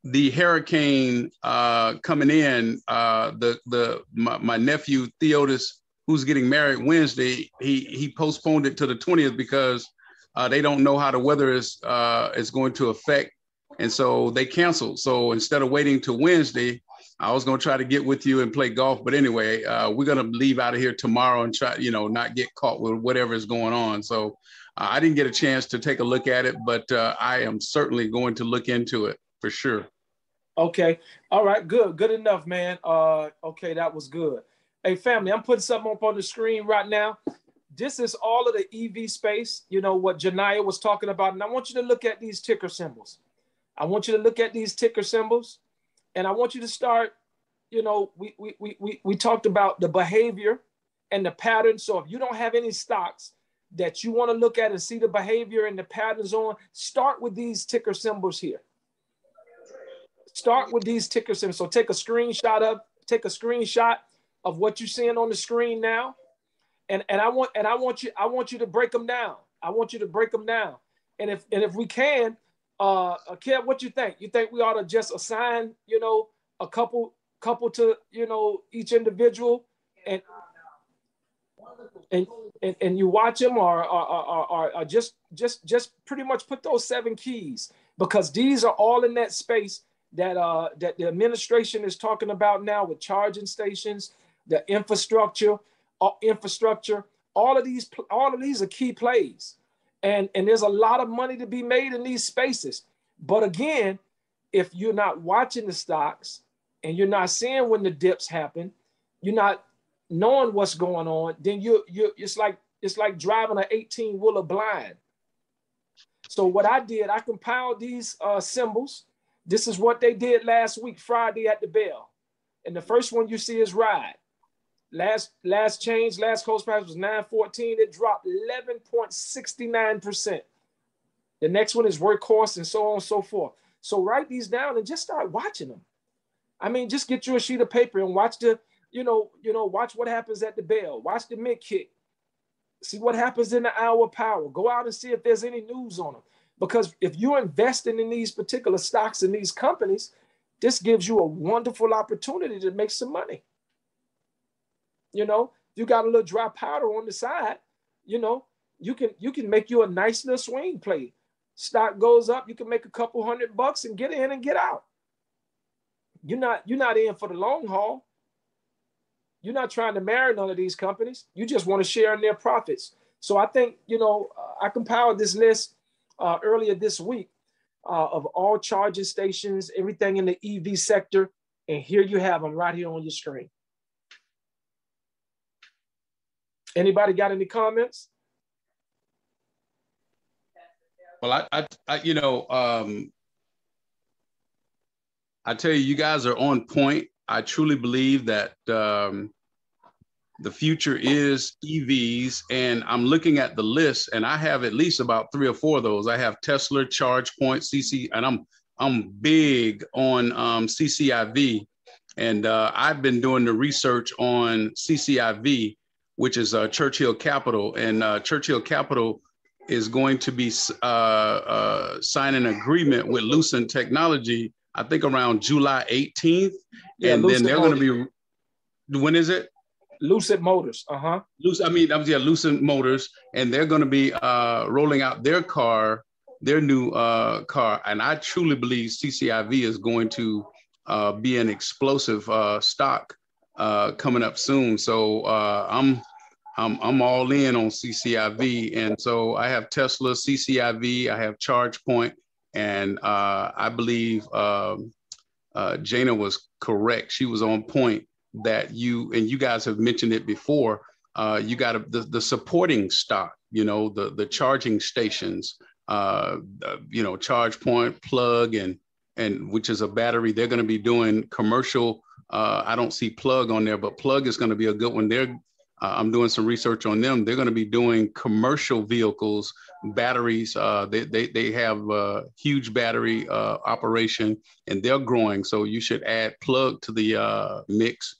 the hurricane uh, coming in, uh, the the my, my, nephew Theodis, who's getting married Wednesday, he he postponed it to the 20th because uh, they don't know how the weather is uh, is going to affect, and so they canceled. So instead of waiting till Wednesday, I was going to try to get with you and play golf, but anyway, uh, we're going to leave out of here tomorrow and try, you know, not get caught with whatever is going on. So uh, I didn't get a chance to take a look at it, but uh, I am certainly going to look into it for sure. Okay. All right. Good. Good enough, man. Uh, okay, that was good. Hey, family, I'm putting something up on the screen right now. This is all of the EV space. You know what Janaya was talking about, and I want you to look at these ticker symbols. I want you to look at these ticker symbols and I want you to start, you know, we, we, we, we, we talked about the behavior and the pattern. So if you don't have any stocks that you want to look at and see the behavior and the patterns on, start with these ticker symbols here. Start with these ticker symbols. So take a screenshot of, take a screenshot of what you're seeing on the screen now. And, and I want and I want you I want you to break them down. I want you to break them down. And if and if we can, uh, uh, Kev, what you think? You think we ought to just assign, you know, a couple, couple to, you know, each individual, and and and, and you watch them, or or, or, or, or just just just pretty much put those seven keys because these are all in that space that uh that the administration is talking about now with charging stations, the infrastructure, uh, infrastructure. All of these, all of these are key plays and and there's a lot of money to be made in these spaces but again if you're not watching the stocks and you're not seeing when the dips happen you're not knowing what's going on then you you it's like it's like driving an 18 wheeler blind so what i did i compiled these uh, symbols this is what they did last week friday at the bell and the first one you see is ride Last last change, last close price was 914. It dropped 11.69%. The next one is workhorse and so on and so forth. So write these down and just start watching them. I mean, just get you a sheet of paper and watch the, you know, you know, watch what happens at the bell, watch the mid kick, see what happens in the hour power. Go out and see if there's any news on them. Because if you're investing in these particular stocks in these companies, this gives you a wonderful opportunity to make some money. You know, you got a little dry powder on the side, you know, you can you can make you a nice little swing play. Stock goes up, you can make a couple hundred bucks and get in and get out. You're not you're not in for the long haul. You're not trying to marry none of these companies. You just want to share in their profits. So I think you know uh, I compiled this list uh, earlier this week uh, of all charging stations, everything in the EV sector, and here you have them right here on your screen. Anybody got any comments? Well, I, I, I you know, um, I tell you, you guys are on point. I truly believe that um, the future is EVs, and I'm looking at the list, and I have at least about three or four of those. I have Tesla, ChargePoint, CC, and I'm I'm big on um, CCIV, and uh, I've been doing the research on CCIV which is uh, Churchill Capital. And uh, Churchill Capital is going to be uh, uh, signing an agreement with Lucent Technology, I think around July 18th. Yeah, and Lucent then they're going to be, when is it? Lucid Motors, uh-huh. Lucid, I mean, yeah, Lucent Motors, and they're going to be uh, rolling out their car, their new uh, car. And I truly believe CCIV is going to uh, be an explosive uh, stock uh, coming up soon. So uh, I'm I'm I'm all in on CCIV, and so I have Tesla, CCIV, I have ChargePoint, and uh, I believe um, uh, Jana was correct. She was on point that you and you guys have mentioned it before. Uh, you got a, the the supporting stock, you know, the the charging stations, uh, you know, ChargePoint, Plug, and and which is a battery. They're going to be doing commercial uh, I don't see Plug on there, but Plug is going to be a good one. They're uh, I'm doing some research on them. They're going to be doing commercial vehicles, batteries. Uh, they, they, they have a huge battery uh, operation and they're growing. So you should add plug to the uh, mix.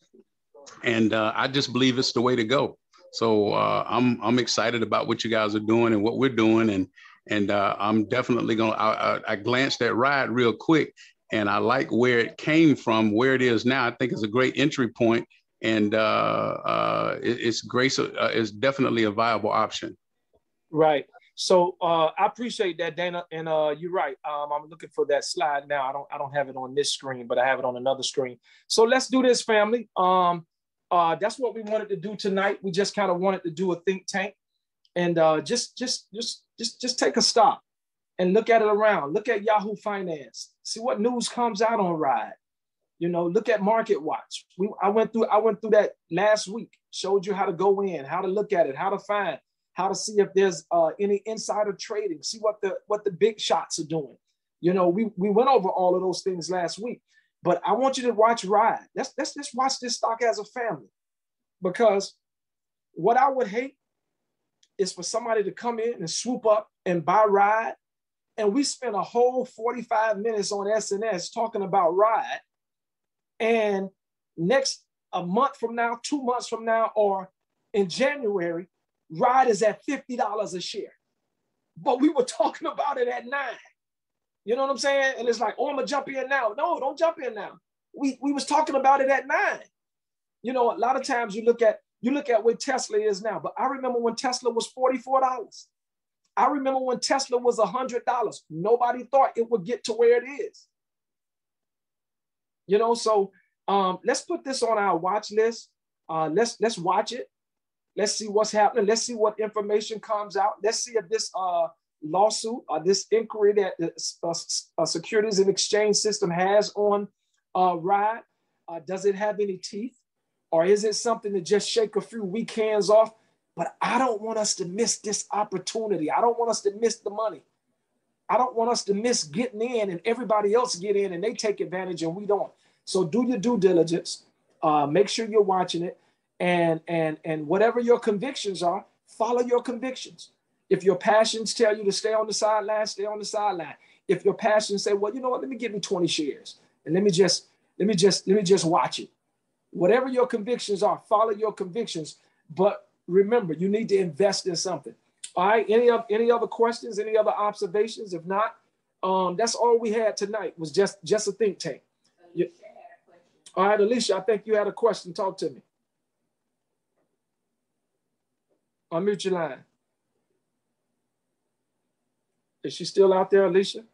And uh, I just believe it's the way to go. So uh, I'm, I'm excited about what you guys are doing and what we're doing. And, and I'm definitely going to, I glanced at Ride real quick and I like where it came from, where it is now. I think it's a great entry point, and uh, uh, it, it's grace Uh, it's definitely a viable option. Right. So uh, I appreciate that, Dana, and uh, you're right. Um, I'm looking for that slide now. I don't I don't have it on this screen, but I have it on another screen. So let's do this, family. Um, uh, that's what we wanted to do tonight. We just kind of wanted to do a think tank, and uh, just just just just just take a stop and look at it around. Look at Yahoo Finance. See what news comes out on Ride. You know, look at Market Watch. We, I went through I went through that last week. Showed you how to go in, how to look at it, how to find, how to see if there's uh, any insider trading. See what the what the big shots are doing. You know, we we went over all of those things last week. But I want you to watch Ride. Let's let's just watch this stock as a family, because what I would hate is for somebody to come in and swoop up and buy Ride and we spent a whole 45 minutes on SNS talking about Ride. And next, a month from now, two months from now, or in January, Ride is at $50 a share. But we were talking about it at nine. You know what I'm saying? And it's like, oh, I'm gonna jump in now. No, don't jump in now. We, we was talking about it at nine. You know, a lot of times you look at you look at where Tesla is now, but I remember when Tesla was $44. I remember when Tesla was $100, nobody thought it would get to where it is. You know, so um, let's put this on our watch list. Uh, let's let's watch it. Let's see what's happening. Let's see what information comes out. Let's see if this uh, lawsuit or this inquiry that the uh, uh, Securities and Exchange System has on uh, RIDE, uh, does it have any teeth? Or is it something to just shake a few weekends off but I don't want us to miss this opportunity. I don't want us to miss the money. I don't want us to miss getting in and everybody else get in and they take advantage and we don't. So do your due diligence. Uh, make sure you're watching it, and and and whatever your convictions are, follow your convictions. If your passions tell you to stay on the sideline, stay on the sideline. If your passions say, well, you know what, let me give me 20 shares and let me just let me just let me just watch it. Whatever your convictions are, follow your convictions. But remember, you need to invest in something. All right. Any of any other questions? Any other observations? If not, um, that's all we had tonight. Was just just a think tank. All right, Alicia. I think you had a question. Talk to me. Unmute your line. Is she still out there, Alicia?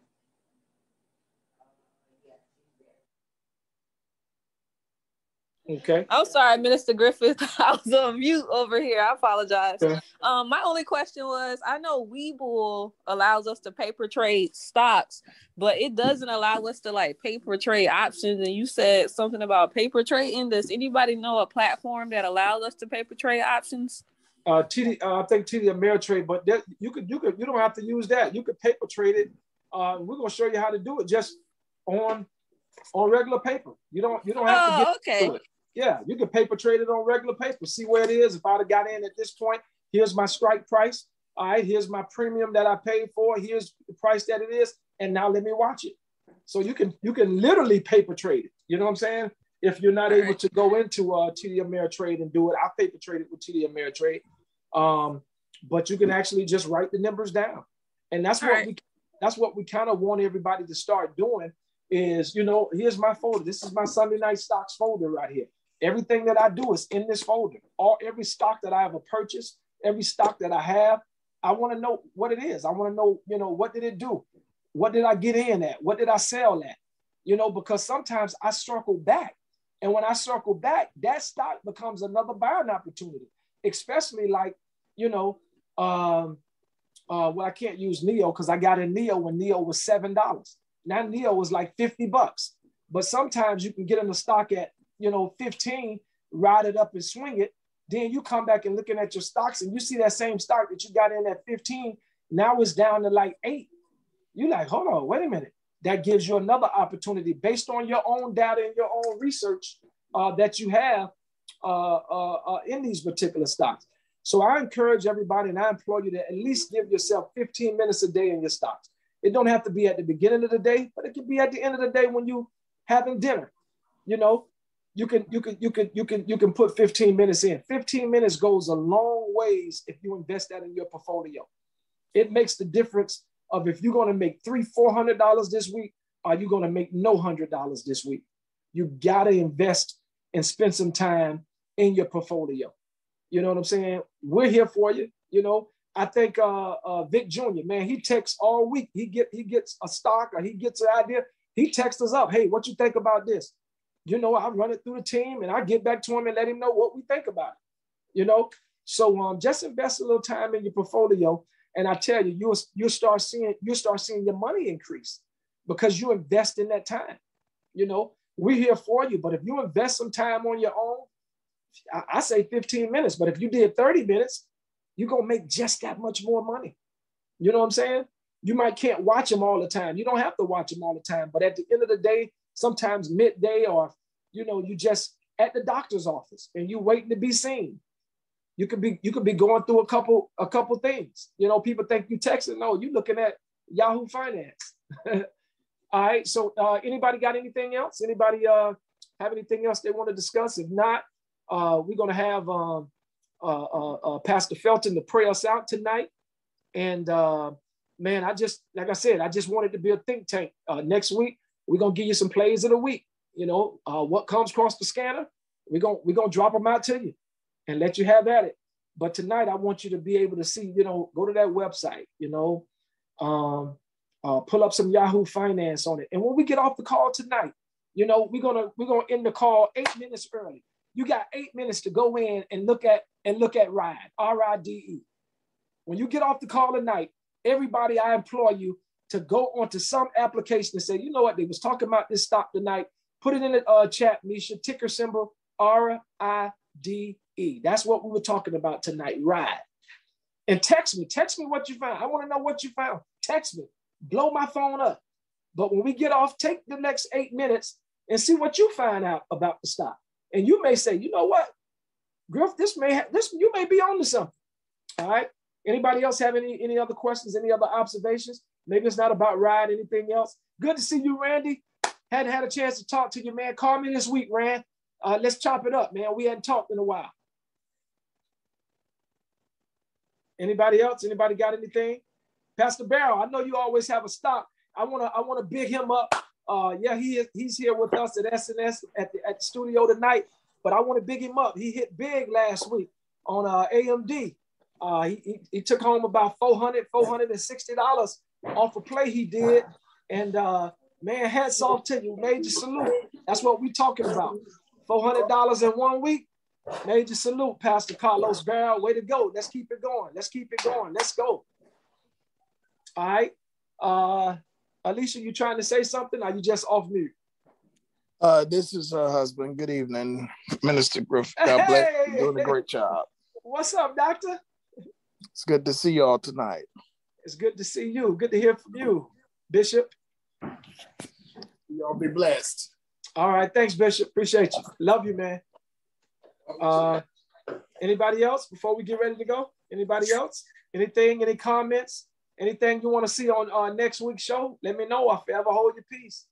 Okay. I'm sorry, Minister Griffith. I was on mute over here. I apologize. Okay. Um, my only question was I know Webull allows us to paper trade stocks, but it doesn't allow us to like paper trade options. And you said something about paper trading. Does anybody know a platform that allows us to paper trade options? Uh, TD, uh, I think TD Ameritrade, but that, you could, you could, you don't have to use that. You could paper trade it. Uh, we're gonna show you how to do it just on on regular paper. You don't, you don't have oh, to get okay. Yeah, you can paper trade it on regular paper. See where it is. If I'd have got in at this point, here's my strike price. All right, here's my premium that I paid for. Here's the price that it is, and now let me watch it. So you can you can literally paper trade it. You know what I'm saying? If you're not able to go into uh, TD Ameritrade and do it, I paper trade it with TD Ameritrade. Um, but you can actually just write the numbers down, and that's All what right. we that's what we kind of want everybody to start doing. Is you know here's my folder. This is my Sunday night stocks folder right here. Everything that I do is in this folder. All every stock that I ever purchased, every stock that I have, I want to know what it is. I want to know, you know, what did it do? What did I get in at? What did I sell at? You know, because sometimes I circle back. And when I circle back, that stock becomes another buying opportunity, especially like, you know, um, uh, well, I can't use NIO because I got in NIO when NIO was $7. Now NIO was like 50 bucks. But sometimes you can get in the stock at you know, 15, ride it up and swing it. Then you come back and looking at your stocks and you see that same stock that you got in at 15, now it's down to like eight. You're like, hold on, wait a minute. That gives you another opportunity based on your own data and your own research uh, that you have uh, uh, uh in these particular stocks. So I encourage everybody and I implore you to at least give yourself 15 minutes a day in your stocks. It don't have to be at the beginning of the day, but it can be at the end of the day when you having dinner. You know, you can you can you can you can you can put 15 minutes in 15 minutes goes a long ways if you invest that in your portfolio it makes the difference of if you're going to make three four hundred dollars this week are you going to make no hundred dollars this week? You got to invest and spend some time in your portfolio. You know what I'm saying? We're here for you. You know, I think uh, uh, Vic Jr. Man, he texts all week. He get he gets a stock or he gets an idea. He texts us up. Hey, what you think about this? You know, I run it through the team and I get back to him and let him know what we think about it. You know, so um, just invest a little time in your portfolio, and I tell you, you'll you'll start seeing you'll start seeing your money increase because you invest in that time. You know, we're here for you, but if you invest some time on your own, I, I say 15 minutes, but if you did 30 minutes, you're gonna make just that much more money. You know what I'm saying? You might can't watch them all the time. You don't have to watch them all the time, but at the end of the day, sometimes midday or you know, you just at the doctor's office and you waiting to be seen. You could be you could be going through a couple a couple things. You know, people think you texting. No, you looking at Yahoo Finance. All right. So uh, anybody got anything else? Anybody uh, have anything else they want to discuss? If not, uh, we're gonna have um, uh, uh, uh, Pastor Felton to pray us out tonight. And uh, man, I just like I said, I just wanted to be a think tank. Uh, next week, we're gonna give you some plays of the week. You know, uh, what comes across the scanner, we're gonna we're gonna drop them out to you and let you have at it. But tonight, I want you to be able to see, you know, go to that website, you know, um, uh, pull up some Yahoo Finance on it. And when we get off the call tonight, you know, we're gonna we're gonna end the call eight minutes early. You got eight minutes to go in and look at and look at RIDE, R-I-D-E. When you get off the call tonight, everybody, I implore you to go onto some application and say, you know what, they was talking about this stock tonight. Put it in the uh, chat, Misha, ticker symbol R-I-D E. That's what we were talking about tonight, ride. And text me, text me what you found. I want to know what you found. Text me, blow my phone up. But when we get off, take the next eight minutes and see what you find out about the stock. And you may say, you know what, Griff, this may have this, you may be on to something. All right. Anybody else have any any other questions, any other observations? Maybe it's not about ride, anything else. Good to see you, Randy. Hadn't had a chance to talk to you, man. Call me this week, Rand. Uh, let's chop it up, man. We hadn't talked in a while. Anybody else? Anybody got anything? Pastor Barrow, I know you always have a stop. I wanna I wanna big him up. Uh, yeah, he is, he's here with us at SNS at the, at the studio tonight. But I want to big him up. He hit big last week on uh, AMD. Uh, he, he, he, took home about 400 $460 off a play he did. And uh, man, hats off to you. Major salute. That's what we're talking about. $400 in one week. Major salute, Pastor Carlos Barrow. Way to go. Let's keep it going. Let's keep it going. Let's go. All right. Uh, Alicia, you trying to say something? Are you just off mute? Uh, this is her husband. Good evening, Minister Griff. God bless you. Doing a great job. What's up, Doctor? It's good to see you all tonight. It's good to see you. Good to hear from you, Bishop. Y'all be blessed. All right. Thanks, Bishop. Appreciate you. Love you, man. Uh, anybody else before we get ready to go? Anybody else? Anything? Any comments? Anything you want to see on uh, next week's show? Let me know. I'll forever hold your peace.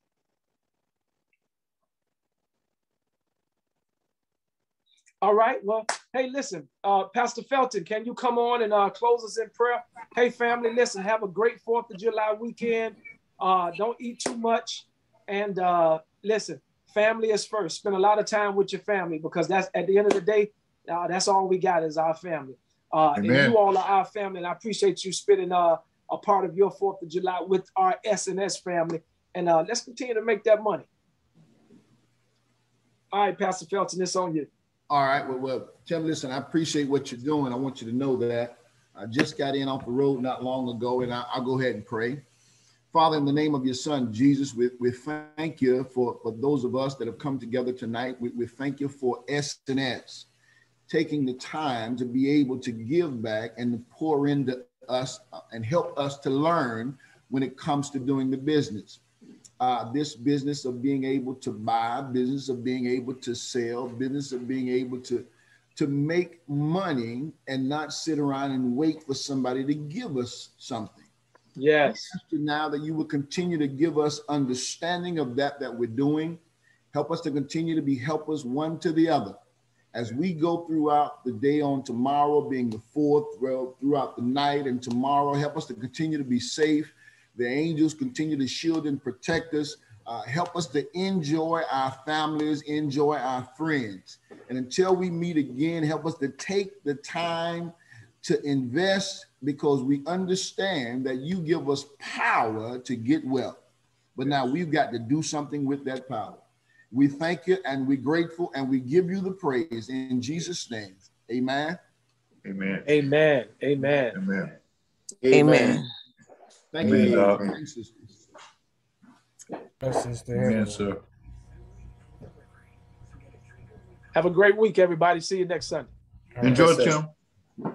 All right. Well, hey, listen, uh, Pastor Felton, can you come on and uh, close us in prayer? Hey, family, listen, have a great 4th of July weekend. Uh, don't eat too much. And uh, listen, family is first. Spend a lot of time with your family because that's at the end of the day, uh, that's all we got is our family. Uh, and you all are our family. And I appreciate you spending uh, a part of your 4th of July with our SNS family. And uh, let's continue to make that money. All right, Pastor Felton, it's on you. All right. Well, well, Tim, listen, I appreciate what you're doing. I want you to know that I just got in off the road not long ago, and I, will go ahead and pray. Father, in the name of your son, Jesus, we, we thank you for, for those of us that have come together tonight. We, we thank you for SNS taking the time to be able to give back and pour into us and help us to learn when it comes to doing the business uh, this business of being able to buy, business of being able to sell, business of being able to to make money and not sit around and wait for somebody to give us something. Yes. Now that you will continue to give us understanding of that that we're doing, help us to continue to be helpers one to the other. As we go throughout the day on tomorrow, being the fourth, throughout the night and tomorrow, help us to continue to be safe the angels continue to shield and protect us Uh, help us to enjoy our families, enjoy our friends. And until we meet again, help us to take the time to invest because we understand that you give us power to get wealth. But now we've got to do something with that power. We thank you and we're grateful and we give you the praise in Jesus' name. Amen. Amen. Amen. Amen. Amen. Amen. Thank Amen, you. Doc. Thank sisters. Blessings to Amen, sir. Have a great week, everybody. See you next Sunday. Enjoy, sir. Tim.